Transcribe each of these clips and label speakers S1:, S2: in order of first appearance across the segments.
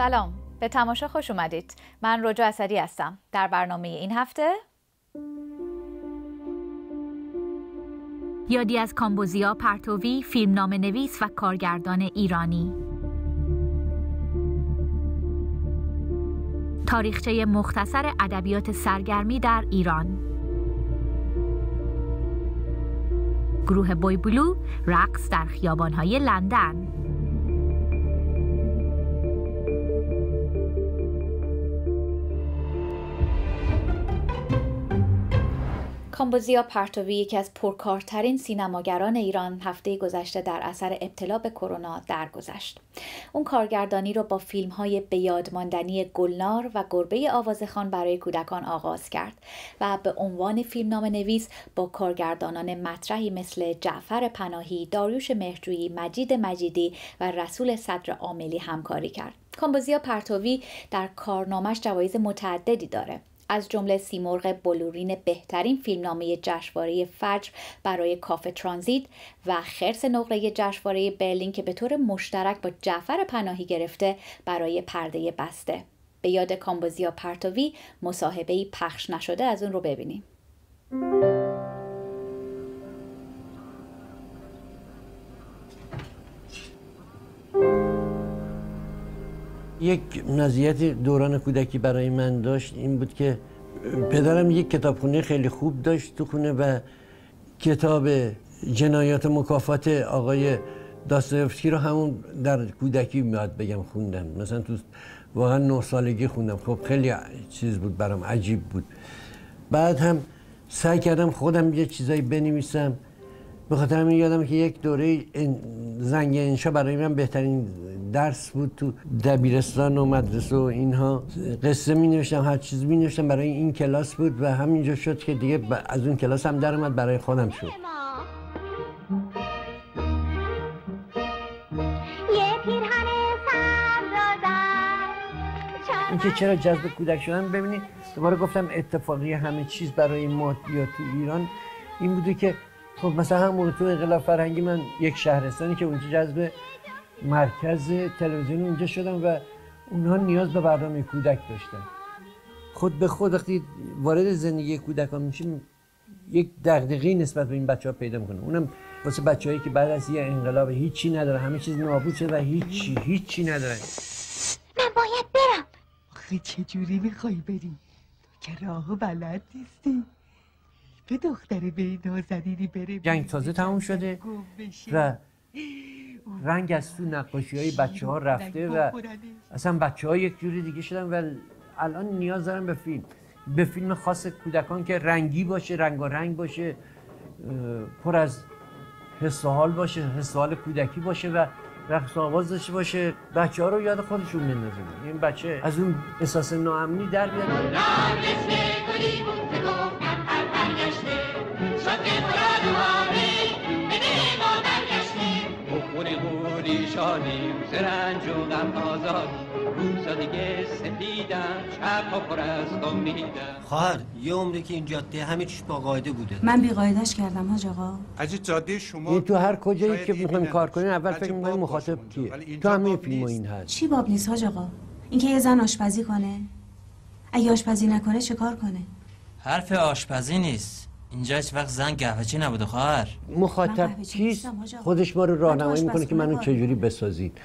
S1: سلام. به تماشا خوش اومدید. من رجا اسدی هستم. در برنامه این هفته یادی از کامبوزیا پرتوی فیلمنامه نویس و کارگردان ایرانی. تاریخچه مختصر ادبیات سرگرمی در ایران. گروه بوی بلو رقص در خیابانهای لندن. کامبوزیا پرتوی یکی از پرکارترین سینماگران ایران هفته گذشته در اثر ابتلا به کرونا درگذشت. اون کارگردانی رو با فیلم های بیادماندنی گلنار و گربه آوازخان برای کودکان آغاز کرد و به عنوان فیلمنامه نویس با کارگردانان مطرحی مثل جعفر پناهی، داریوش مهرجویی، مجید مجیدی و رسول صدر عاملی همکاری کرد. کامبوزیا پرتوی در کارنامش جوایز متعددی داره. از جمله سیمرغ بلورین بهترین فیلمنامه جشنواره فجر برای کافه ترانزیت و خرس نقره جشنواره برلین که به طور مشترک با جعفر پناهی گرفته برای پرده بسته. به یاد کامبوزیا پرتوی مصاحبه پخش نشده از اون رو ببینیم.
S2: یک نظیت دوران کودکی برای من داشت این بود که پدرم یک کتابخونه خیلی خوب داشت تو خونه و کتاب جنایات مکافات آقای داستایوفسکی رو همون در کودکی میاد بگم خوندم. مثلا تو واقعا نه سالگی خوندم. خب خیلی چیز بود برام عجیب بود. بعد هم سعی کردم خودم یه چیزایی بنویسم. به خاطر همین یادم که یک دوره زنگ انشا برای من بهترین درس بود تو دبیرستان و مدرسه و اینها. قصه می نوشتم هر چیز می نوشتم برای این کلاس بود و همینجا شد که دیگه از اون کلاس هم در اومد برای خودم شد. اینکه چرا جذب کودک شدن؟ ببینید دوباره گفتم اتفاقی همه چیز برای ما یا تو ایران این بوده که خب مثلا همون تو انقلاب فرهنگی من یک شهرستانی که اونجا جذب مرکز تلویزیون اونجا شدم و اونها نیاز به برنامه کودک داشتن. خود به خود وقتی وارد زندگی کودکان میشیم یک دغدغه‌ای نسبت به این بچه ها پیدا می‌کنه. اونم واسه بچه‌هایی که بعد از یه انقلاب هیچی نداره همه چیز نابود شده و هیچی هیچی نداره
S3: من باید برم.
S4: آخه چجوری می‌خوای بری؟ تو که راه بلد نیستی. به دختر به نازنینی بره
S2: جنگ تازه تموم شده و رنگ از تو نقاشی های بچه ها رفته و اصلا بچه ها یک جوری دیگه شدن و الان نیاز دارن به فیلم. به فیلم خاص کودکان که رنگی باشه رنگ و رنگ باشه پر از حس حال باشه حس حال کودکی باشه و رقص آواز داشته باشه. بچه ها رو یاد خودشون بندازه این بچه از اون احساس ناامنی در بیاد.
S5: روزا دیگه چپ و پر از
S6: خواهر یه عمره که این جاده همه چیش با قاعده بوده.
S7: من بی قاعدش کردم حاج آقا.
S8: از جاده شما
S2: این تو هر کجایی که می‌خوایم کار کنیم اول فکر می‌کنیم مخاطب کیه. تو همه
S8: باب
S2: فیلم. این هست
S7: چی باب نیست حاج آقا؟ اینکه یه زن آشپزی کنه. اگه آشپزی نکنه چه کار کنه؟
S9: حرف آشپزی نیست. اینجا هیچ وقت زن قهوه‌چی نبوده خواهر
S2: مخاطب کیست. خودش ما رو راهنمایی می‌کنه که منو چجوری. بسازید؟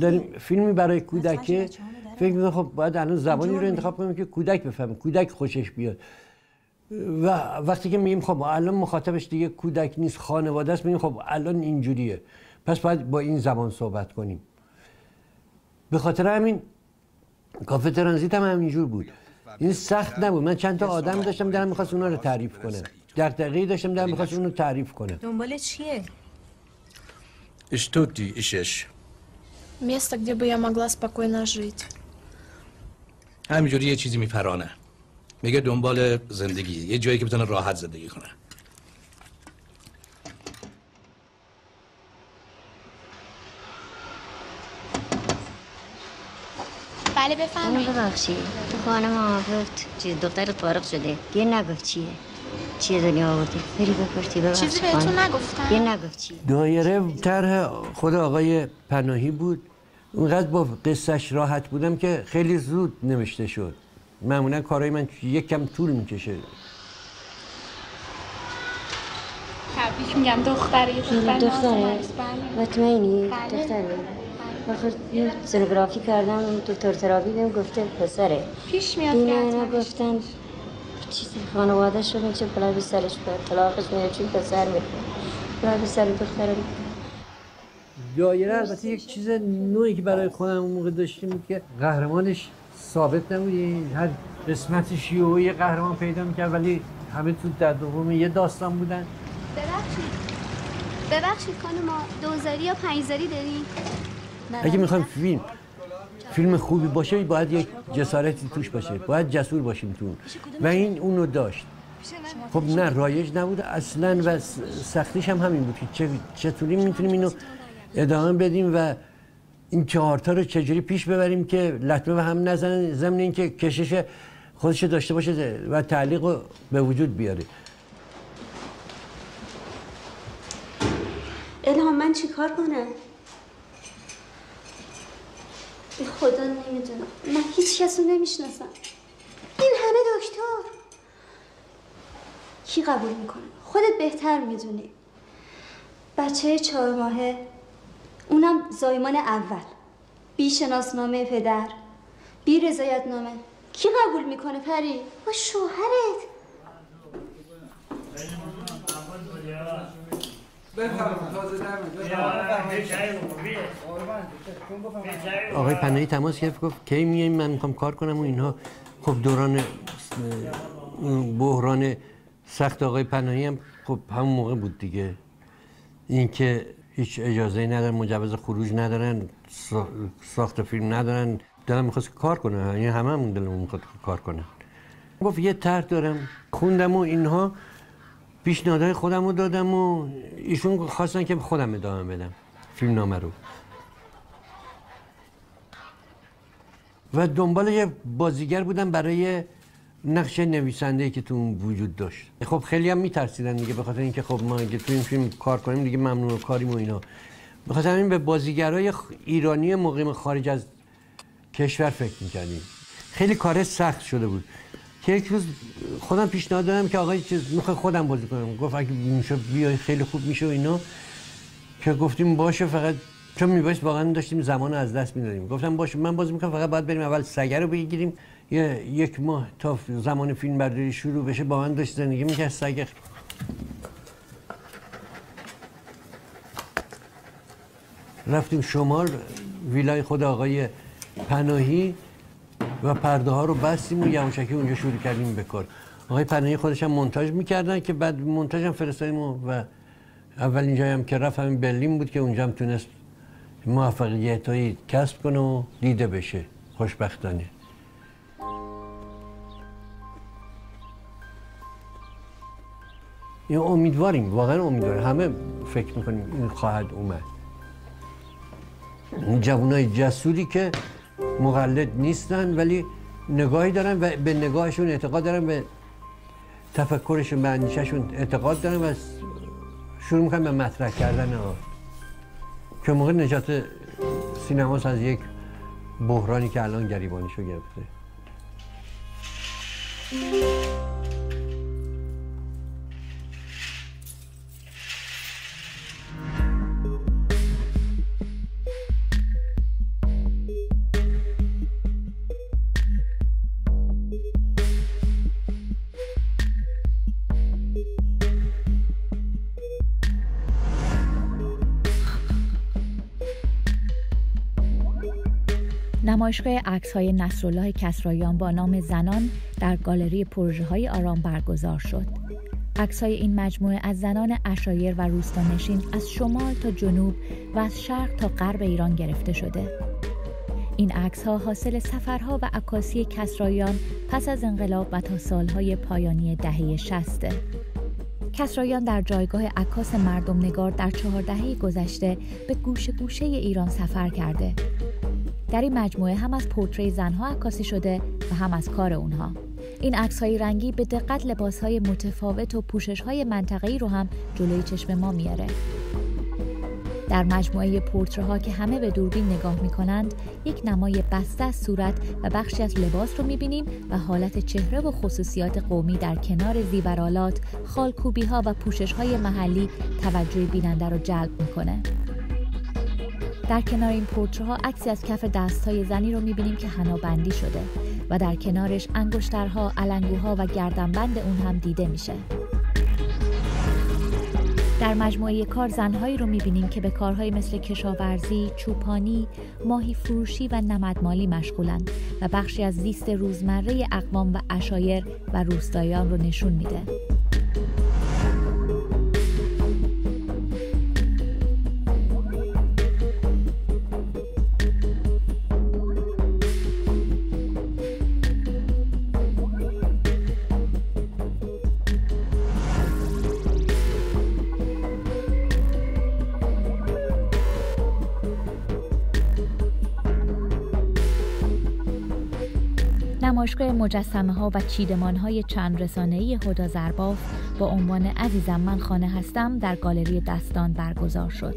S2: داریم فیلمی برای کودکه؟ فکر می‌کنم خب باید الان زبانی رو. انتخاب کنیم که کودک بفهمه کودک خوشش بیاد و وقتی که میگیم خب الان مخاطبش دیگه کودک نیست خانواده است میگیم خب الان اینجوریه پس باید با این زبان صحبت کنیم به خاطر همین کافه ترانزیت هم همینجور بود این سخت نبود من چند تا آدم داشتم دلم میخواست اونا رو تعریف کنه دقیقی داشتم دلم میخواست اونو تعریف کنه
S7: دنبال چیه
S8: Что ты ищешь?
S10: Место, где бы я могла спокойно жить.
S8: همینجوری یه چیزی میپرانه میگه دنبال زندگی یه جایی که بتونه راحت زندگی کنه
S10: بله
S3: اونو
S10: بفرمایید
S3: ببخشید. تو خانه ما گفت چیز دختر فارغ شده. یه نگفت چیه؟ چیه دنیا آورده بری بپرسی ببخشید.
S10: چیزی بهتون
S3: خانم.
S10: نگفتم.
S3: یه نگفت چیه؟
S2: دایره طرح خود آقای پناهی بود. اونقدر با قصهش راحت بودم که خیلی زود نوشته شد. معمولا کارهای من یک کم طول می‌کشه.
S10: تبریک میگم دختری دختر
S3: دختره.
S10: بله.
S3: مطمئنی؟
S10: بله.
S3: دختره. آخر یه سنوگرافی کردم دکتر ترابی بهم گفته پسره.
S10: پیش میاد
S3: اینا
S10: که
S3: اینا گفتن چیزی خانواده شدن چه بلا به سرش بر طلاقش میره چون پسر میره بلا به سر دختره
S2: دایره البته یک چیز نوعی که برای خودم اون موقع داشتیم بود که قهرمانش ثابت نبود. یعنی هر قسمتش یه قهرمان پیدا می‌کرد ولی همه تو در دوم یه داستان بودن.
S11: ببخشید. ببخشید خانم ما دوزاری یا پنجزاری داریم؟
S2: اگه می‌خوایم فیلم فیلم خوبی باشه باید یک جسارتی توش باشه. باید جسور باشیم تو اون. و این اونو داشت. خب نه رایج نبود اصلا و سختیش هم همین بود که چطوری می‌تونیم اینو ادامه بدیم و این چهارتا رو چجوری پیش ببریم که لطمه به هم نزنن ضمن اینکه کشش خودش داشته باشه و تعلیق رو به وجود بیاره.
S11: الهام من چیکار کنم؟ به خدا نمی‌دونم. من هیچ کس رو نمی‌شناسم. این همه دکتر. کی قبول می‌کنه؟ خودت بهتر می‌دونی. بچه چهار ماهه. اونم زایمان اول. بی شناسنامه پدر. بی رضایت نامه کی قبول می‌کنه پری؟ با شوهرت.
S2: آقای پناهی تماس گرفت گفت کی میایم؟ من می‌خوام کار کنم و اینها. خب دوران بحران سخت آقای پناهی هم خب همون موقع بود دیگه. اینکه هیچ اجازه ندارن مجوز خروج ندارن سا- ساخت فیلم ندارن. دلم می‌خواست کار کنه. یعنی همه همون دلمون می‌خواد کار کنن گفت یه طرح دارم. خوندم و اینها. پیشنهادهای خودم رو دادم و ایشون خواستن که خودم ادامه بدم فیلم نامه رو. و دنبال یه بازیگر بودم برای نقش نویسنده که تو اون وجود داشت. خب خیلی هم میترسیدن دیگه به خاطر اینکه خب ما اگه تو این فیلم کار کنیم دیگه ممنوع کاریم و اینا. به خاطر این به بازیگرای ایرانی مقیم خارج از کشور فکر می‌کردیم. خیلی کار سخت شده بود. که یک روز خودم پیشنهاد دادم که آقای چیز می‌خوای خودم بازی کنم. گفت اگه میشه بیای خیلی خوب میشه و اینا. که گفتیم باشه فقط چون میبایست واقعا داشتیم زمان از دست می‌دادیم. گفتم باشه من بازی می‌کنم فقط باید بریم اول سگه رو بگیریم. یه یک ماه تا زمان فیلم برداری شروع بشه با من داشت زندگی می‌کرد سگ رفتیم شمال ویلای خود آقای پناهی. و پرده ها رو بستیم و یواشکی اونجا شروع کردیم به کار. آقای پناهی خودش هم مونتاژ می‌کردن که بعد مونتاژ هم فرستادیم و اولین جایی هم که رفت همین برلین بود که اونجا هم تونست موفقیت هایی کسب کنه و دیده بشه. خوشبختانه. این امیدواریم واقعا امیدواریم. همه فکر می‌کنیم این خواهد اومد. جوانای جسوری که مقلد نیستن ولی نگاهی دارن و به نگاهشون اعتقاد دارن به تفکرشون به اندیشهشون اعتقاد دارن و شروع می‌کنن به مطرح کردن آن که موقع نجات سینماست از یک بحرانی که الان گریبانشو گرفته.
S1: نمایشگاه عکس های نصرالله کسرایان با نام زنان در گالری پروژه های آرام برگزار شد. عکس های این مجموعه از زنان اشایر و روستانشین از شمال تا جنوب و از شرق تا غرب ایران گرفته شده. این عکس ها حاصل سفرها و عکاسی کسرایان پس از انقلاب و تا سالهای پایانی دهه شسته. کسرایان در جایگاه عکاس مردم نگار در چهار دهه گذشته به گوشه گوشه ایران سفر کرده در این مجموعه هم از پورتری زنها عکاسی شده و هم از کار اونها این عکس های رنگی به دقت لباس های متفاوت و پوشش های منطقه‌ای رو هم جلوی چشم ما میاره در مجموعه پورترها که همه به دوربین نگاه می کنند یک نمای بسته از صورت و بخشی از لباس رو می بینیم و حالت چهره و خصوصیات قومی در کنار زیورالات، خالکوبی ها و پوشش های محلی توجه بیننده رو جلب می‌کنه. در کنار این پورترها عکسی از کف دستهای زنی رو می‌بینیم که بندی شده و در کنارش انگشترها، علنگوها و گردنبند اون هم دیده میشه. در مجموعه کار زنهایی رو می‌بینیم که به کارهای مثل کشاورزی، چوپانی، ماهی فروشی و نمدمالی مشغولند و بخشی از زیست روزمره اقوام و اشایر و روستایان رو نشون میده. نمایشگاه مجسمه ها و چیدمان های چند رسانه ای هدا زرباف با عنوان عزیزم من خانه هستم در گالری دستان برگزار شد.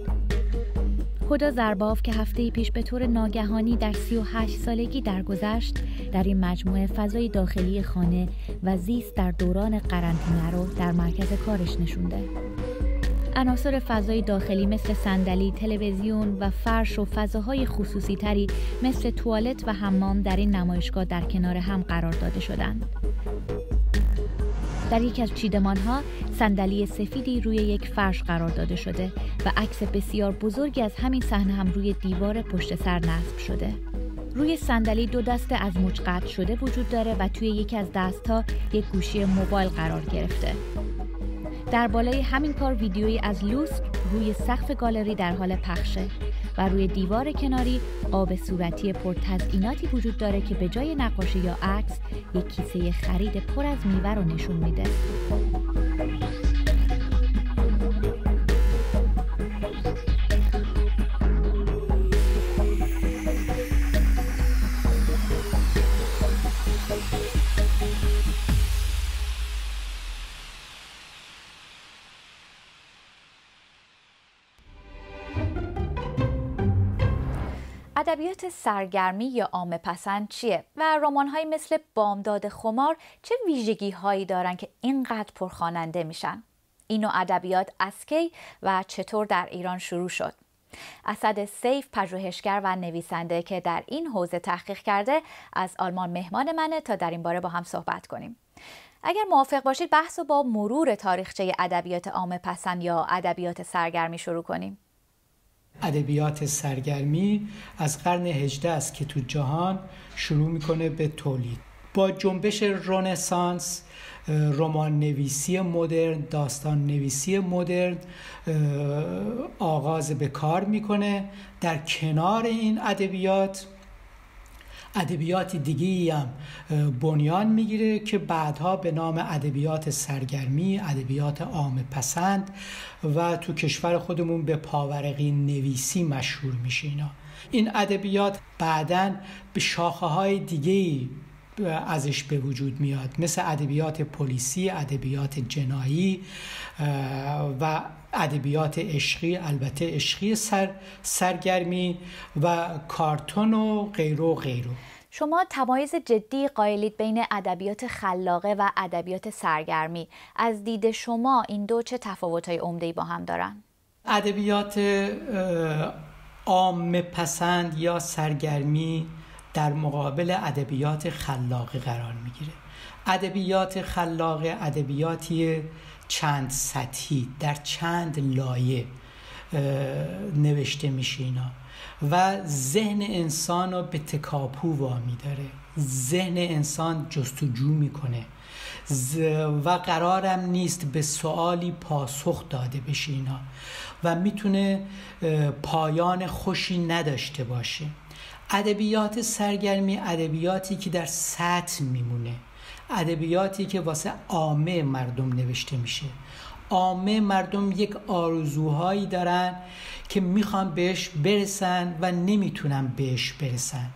S1: هدا زرباف که هفته پیش به طور ناگهانی در 38 سالگی درگذشت در این مجموعه فضای داخلی خانه و زیست در دوران قرنطینه رو در مرکز کارش نشونده. عناصر فضای داخلی مثل صندلی، تلویزیون و فرش و فضاهای خصوصی تری مثل توالت و حمام در این نمایشگاه در کنار هم قرار داده شدند. در یکی از چیدمان ها صندلی سفیدی روی یک فرش قرار داده شده و عکس بسیار بزرگی از همین صحنه هم روی دیوار پشت سر نصب شده. روی صندلی دو دست از مچ قطع شده وجود داره و توی یکی از دستها یک گوشی موبایل قرار گرفته. در بالای همین کار ویدیویی از لوسک روی سقف گالری در حال پخشه و روی دیوار کناری آب صورتی پرتزئیناتی وجود داره که به جای نقاشی یا عکس یک کیسه خرید پر از میوه رو نشون میده. ادبیات سرگرمی یا عام پسند چیه؟ و های مثل بامداد خمار چه ویژگی هایی دارن که اینقدر پرخواننده میشن؟ این نوع ادبیات از کی و چطور در ایران شروع شد؟ اسد سیف پژوهشگر و نویسنده که در این حوزه تحقیق کرده از آلمان مهمان منه تا در این باره با هم صحبت کنیم. اگر موافق باشید بحث با مرور تاریخچه ادبیات عام پسند یا ادبیات سرگرمی شروع کنیم.
S12: ادبیات سرگرمی از قرن هجده است که تو جهان شروع می‌کنه به تولید. با جنبش رنسانس رمان نویسی مدرن داستان نویسی مدرن آغاز به کار می‌کنه. در کنار این ادبیات ادبیات دیگه هم بنیان می‌گیره که بعدها به نام ادبیات سرگرمی ادبیات عام پسند و تو کشور خودمون به پاورقی نویسی مشهور میشه اینا. این ادبیات بعدا به شاخه های دیگه ازش به وجود میاد مثل ادبیات پلیسی ادبیات جنایی و ادبیات عشقی البته عشقی سر سرگرمی و کارتون و غیره و غیره.
S1: شما تمایز جدی قائلید بین ادبیات خلاقه و ادبیات سرگرمی. از دید شما این دو چه تفاوت‌های عمده‌ای با هم دارن؟
S12: ادبیات عام پسند یا سرگرمی در مقابل ادبیات خلاقه قرار می‌گیره. ادبیات خلاقه ادبیاتی چند سطحی در چند لایه نوشته میشه اینا. و ذهن انسان رو به تکاپو وامی داره ذهن انسان جستجو می‌کنه. و قرارم نیست به سوالی پاسخ داده بشه اینا. و می‌تونه پایان خوشی نداشته باشه. ادبیات سرگرمی ادبیاتی که در سطح میمونه. ادبیاتی که واسه عامه مردم نوشته میشه. عامه مردم یک آرزوهایی دارن که می‌خوان بهش برسن و نمی‌تونن بهش برسن.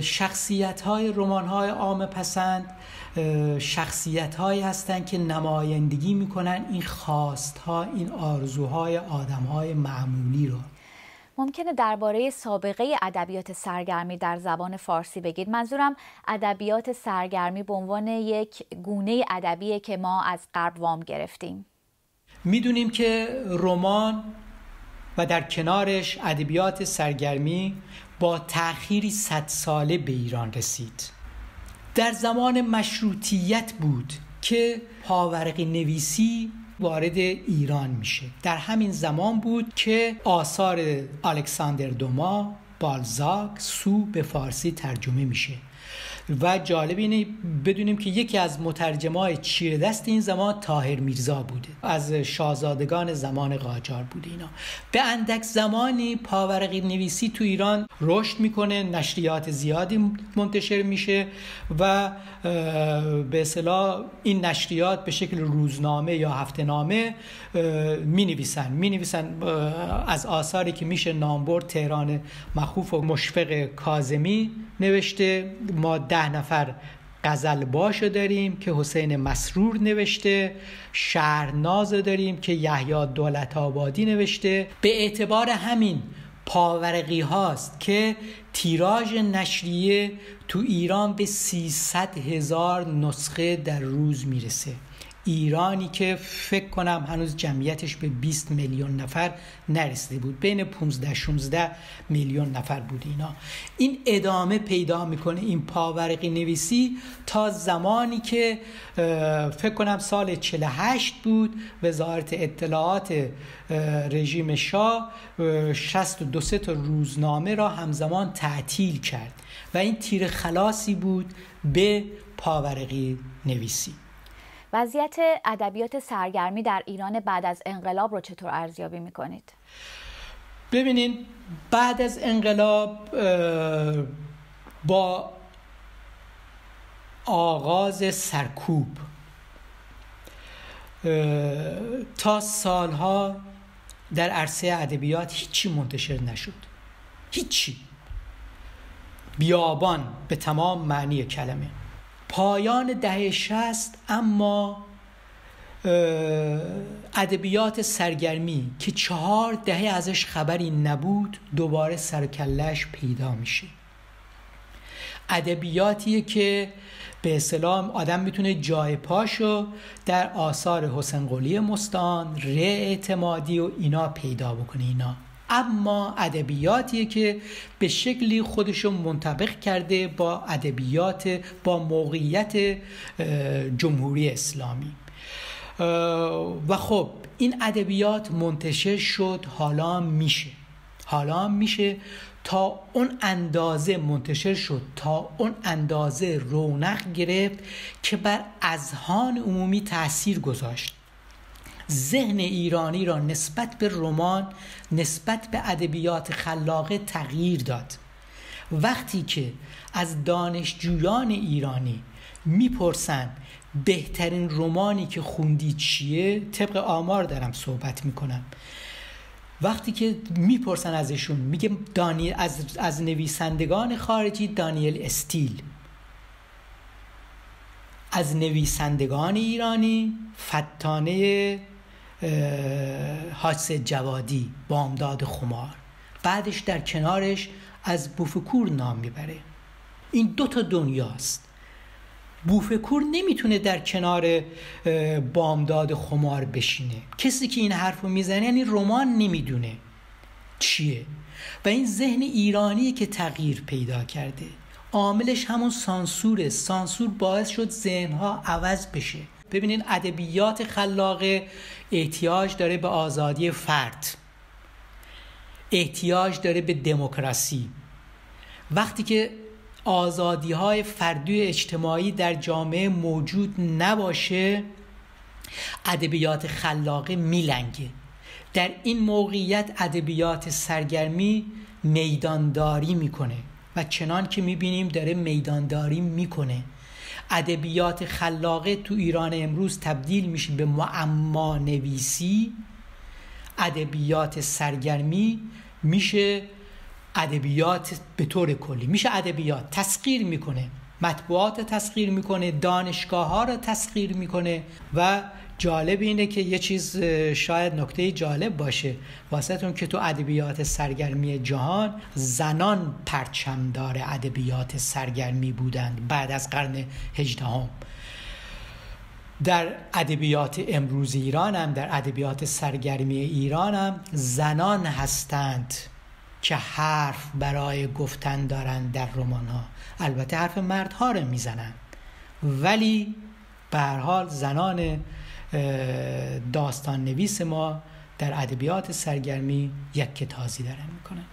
S12: شخصیت های رمان های عام پسند شخصیت هایی هستند که نمایندگی می‌کنن این خواست ها این آرزوهای آدم های معمولی رو.
S1: ممکنه درباره سابقه ادبیات سرگرمی در زبان فارسی بگید. منظورم ادبیات سرگرمی به عنوان یک گونه ادبیه که ما از غرب وام گرفتیم.
S12: می‌دونیم که رمان و در کنارش ادبیات سرگرمی با تأخیری صد ساله به ایران رسید. در زمان مشروطیت بود که پاورقی نویسی وارد ایران میشه. در همین زمان بود که آثار الکساندر دوما بالزاک سو به فارسی ترجمه میشه. و جالب اینه بدونیم که یکی از مترجمه های چیر دست این زمان تاهر میرزا بوده. از شاهزادگان زمان قاجار بوده اینا. به اندک زمانی پاورقی نویسی تو ایران رشد می‌کنه نشریات زیادی منتشر میشه و به اصطلاح این نشریات به شکل روزنامه یا هفته نامه می نویسن می نویسن از آثاری که میشه نامبر تهران مخوف و مشفق کازمی نوشته. ما ده نفر غزل باشو داریم که حسین مسرور نوشته شهرناز داریم که یحیی دولت آبادی نوشته. به اعتبار همین پاورقی هاست که تیراژ نشریه تو ایران به 300 هزار نسخه در روز می‌رسه. ایرانی که فکر کنم هنوز جمعیتش به 20 میلیون نفر نرسیده بود. بین 15 16 میلیون نفر بود اینا. این ادامه پیدا می‌کنه این پاورقی نویسی تا زمانی که فکر کنم سال 48 بود وزارت اطلاعات رژیم شاه 62 تا روزنامه را همزمان تعطیل کرد و این تیر خلاصی بود به پاورقی نویسی.
S1: وضعیت ادبیات سرگرمی در ایران بعد از انقلاب رو چطور ارزیابی می‌کنید؟
S12: ببینید بعد از انقلاب با آغاز سرکوب تا سالها در عرصه ادبیات هیچی منتشر نشد. هیچی. بیابان به تمام معنی کلمه. پایان دهه شست اما ادبیات سرگرمی که چهار دهه ازش خبری نبود دوباره سرکلش پیدا میشه. ادبیاتیه که به اسلام آدم می‌تونه جای پاشو در آثار حسین قلی مستان ره اعتمادی و اینا پیدا بکنه اینا. اما ادبیاتیه که به شکلی خودشو منطبق کرده با ادبیات با موقعیت جمهوری اسلامی. و خب این ادبیات منتشر شد حالا میشه. حالا میشه تا اون اندازه منتشر شد تا اون اندازه رونق گرفت که بر اذهان عمومی تاثیر گذاشت. ذهن ایرانی را نسبت به رمان نسبت به ادبیات خلاقه تغییر داد. وقتی که از دانشجویان ایرانی می‌پرسند بهترین رمانی که خوندی چیه طبق آمار دارم صحبت می‌کنم. وقتی که می‌پرسن ازشون میگه دانی... از... از نویسندگان خارجی دانیل استیل. از نویسندگان ایرانی فتانه حادث جوادی بامداد خمار. بعدش در کنارش از بوفکور نام می‌بره. این دو تا دنیاست. بوفکور نمی‌تونه در کنار بامداد خمار بشینه. کسی که این حرف رو می‌زنه یعنی رمان نمی‌دونه چیه. و این ذهن ایرانی که تغییر پیدا کرده. عاملش همون سانسوره. سانسور باعث شد ذهنها عوض بشه. ببینین ادبیات خلاقه احتیاج داره به آزادی فرد. احتیاج داره به دموکراسی. وقتی که آزادی های فردی اجتماعی در جامعه موجود نباشه ادبیات خلاقه میلنگه. در این موقعیت ادبیات سرگرمی میدانداری می‌کنه. و چنان که می‌بینیم داره میدانداری می‌کنه. ادبیات خلاقه تو ایران امروز تبدیل میشه به معما نویسی ادبیات سرگرمی میشه ادبیات به طور کلی. میشه ادبیات تسخیر می‌کنه. مطبوعات تسخیر می‌کنه. دانشگاه ها رو تسخیر می‌کنه و جالب اینه که یه چیز شاید نکته جالب باشه. واسهتون که تو ادبیات سرگرمی جهان زنان پرچمدار ادبیات سرگرمی بودند بعد از قرن هجدهم. در ادبیات امروز ایران هم در ادبیات سرگرمی ایران هم زنان هستند که حرف برای گفتن دارند در رمان ها البته حرف مردها رو می‌زنند ولی به هر حال زنان داستان نویس ما در ادبیات سرگرمی یک کتازی دارن می‌کنن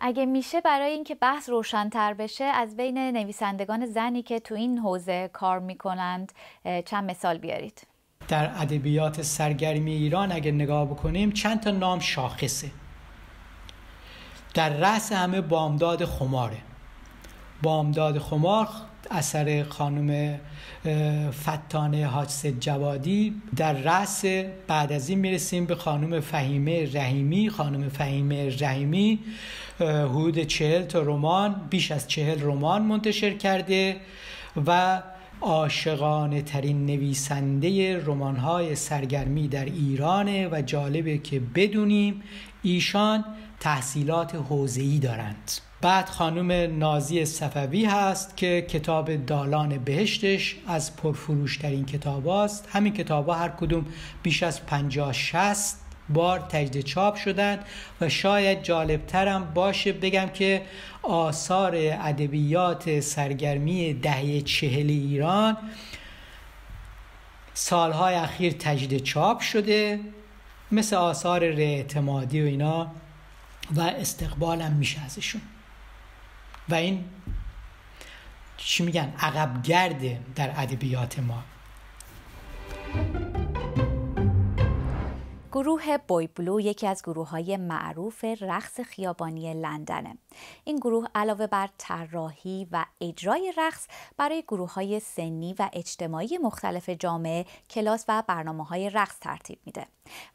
S1: اگه میشه برای اینکه بحث روشنتر بشه از بین نویسندگان زنی که تو این حوزه کار می‌کنند چند مثال بیارید.
S12: در ادبیات سرگرمی ایران اگه نگاه بکنیم چند تا نام شاخصه. در رأس همه بامداد خماره. بامداد خمار اثر خانم فتانه حاجس جوادی در رأس بعد از این می‌رسیم به خانم فهیمه رحیمی خانم فهیمه رحیمی حدود چهل تا رمان بیش از چهل رمان منتشر کرده و عاشقانه ترین نویسنده رمان های سرگرمی در ایرانه و جالبه که بدونیم ایشان تحصیلات حوزه‌ای دارند. بعد خانم نازی صفوی هست که کتاب دالان بهشتش از پرفروشترین کتاب است همین کتاب ها هر کدوم بیش از 50 60 بار تجدید چاپ شدن و شاید جالبترم باشه بگم که آثار ادبیات سرگرمی دهه چهل ایران سالهای اخیر تجدید چاپ شده مثل آثار اعتمادی و اینا و استقبالم میشه ازشون. و این چی میگن؟ عقب گرده در ادبیات ما.
S1: گروه بوی بلو یکی از گروه های معروف رقص خیابانی لندنه. این گروه علاوه بر طراحی و اجرای رقص برای گروه های سنی و اجتماعی مختلف جامعه کلاس و برنامه های رقص ترتیب میده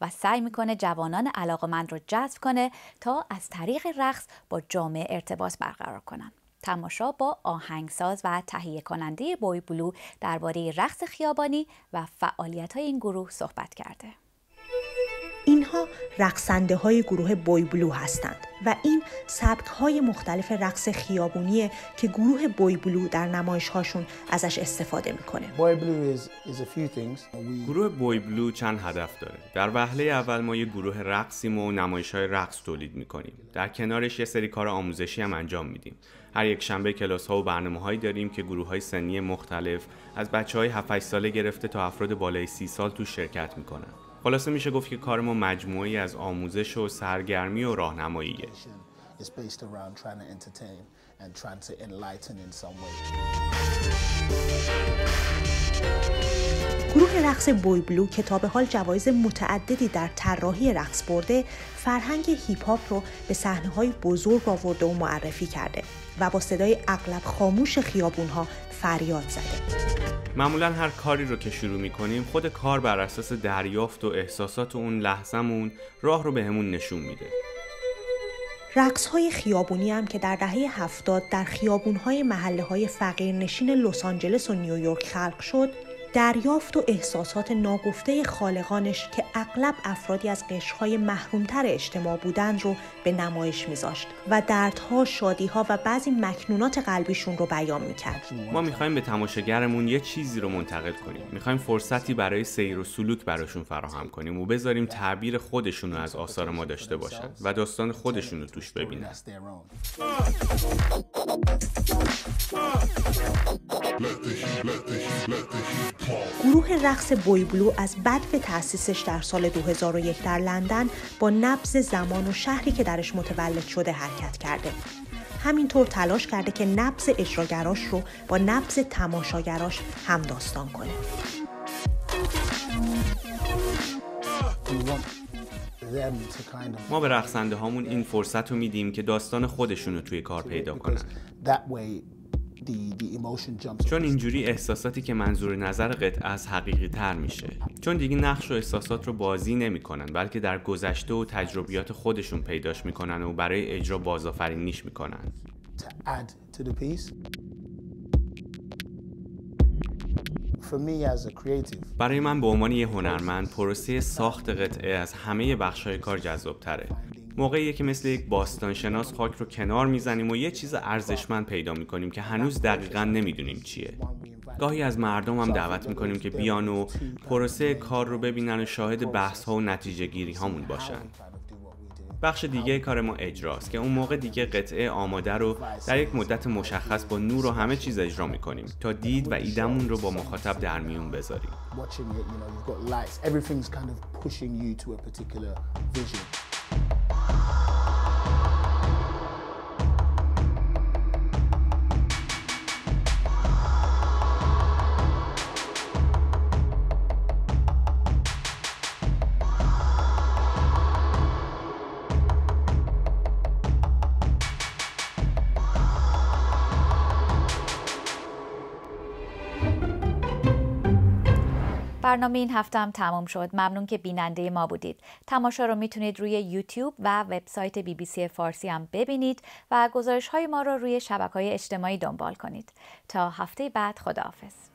S1: و سعی می‌کنه جوانان علاقمند رو جذب کنه تا از طریق رقص با جامعه ارتباط برقرار کنن. تماشا با آهنگساز و تهیه کننده بوی بلو درباره رقص خیابانی و فعالیت های این گروه صحبت کرده.
S13: اینها رقصنده های گروه بوی بلو هستند و این سبک های مختلف رقص خیابونیه که گروه بوی بلو در نمایش هاشون ازش استفاده می‌کنه.
S14: گروه بوی بلو چند هدف داره. در وهله اول ما یه گروه رقصیم و نمایش های رقص تولید می‌کنیم. در کنارش یه سری کار آموزشی هم انجام میدیم. هر یک شنبه کلاس ها و برنامه هایی داریم که گروه های سنی مختلف از بچه های 7 ساله گرفته تا افراد بالای 30 سال تو شرکت می‌کنن. خلاصه میشه گفت که کار ما مجموعی از آموزش و سرگرمی و راهنماییه.
S13: گروه رقص بوی بلو که تا به حال جوایز متعددی در طراحی رقص برده فرهنگ هیپ هاپ رو به صحنه های بزرگ آورده و معرفی کرده و با صدای اغلب خاموش خیابون ها فریاد زده
S14: معمولا هر کاری رو که شروع می‌کنیم خود کار بر اساس دریافت و احساسات اون لحظمون راه رو بهمون به نشون میده.
S13: رقص های خیابونی هم که در دهه هفتاد در خیابون های محله های فقیرنشین لس آنجلس و نیویورک خلق شد دریافت و احساسات ناگفته خالقانش که اغلب افرادی از قشرهای محرومتر اجتماع بودند رو به نمایش میذاشت و دردها، شادیها و بعضی مکنونات قلبیشون رو بیان می‌کرد.
S14: ما می‌خوایم به تماشاگرمون یه چیزی رو منتقل کنیم. می‌خوایم فرصتی برای سیر و سلوک براشون فراهم کنیم و بذاریم تعبیر خودشون رو از آثار ما داشته باشن و داستان خودشون رو توش ببینن.
S13: گروه رقص بوی بلو از بد به تأسیسش در سال 2001 در لندن با نبز زمان و شهری که درش متولد شده حرکت کرده. همینطور تلاش کرده که نبز اجراگراش رو با نبز تماشاگراش هم داستان کنه.
S14: ما به رقصنده هامون این فرصت رو میدیم که داستان خودشون رو توی کار پیدا کنن چون اینجوری احساساتی که منظور نظر قطعه از حقیقی تر میشه. چون دیگه نقش و احساسات رو بازی نمی‌کنن بلکه در گذشته و تجربیات خودشون پیداش می‌کنن و برای اجرا بازآفرینیش می‌کنن. برای من به عنوان یه هنرمند پروسه ساخت قطعه از همه بخش‌های کار جذاب تره موقعی که مثل یک باستانشناس خاک رو کنار می‌زنیم و یه چیز ارزشمند پیدا می‌کنیم که هنوز دقیقا نمی‌دونیم چیه. گاهی از مردم هم دعوت می‌کنیم که بیان و پروسه کار رو ببینن و شاهد بحث ها و نتیجه گیری هامون باشن. بخش دیگه کار ما اجراست که اون موقع دیگه قطعه آماده رو در یک مدت مشخص با نور و همه چیز اجرا می‌کنیم تا دید و ایدمون رو با مخاطب در میون بذاریم.
S1: برنامه این هفته هم تمام شد. ممنون که بیننده ما بودید. تماشا رو می‌تونید روی یوتیوب و وبسایت بی بی سی فارسی هم ببینید و گزارش های ما رو روی شبکه های اجتماعی دنبال کنید. تا هفته بعد خداحافظ.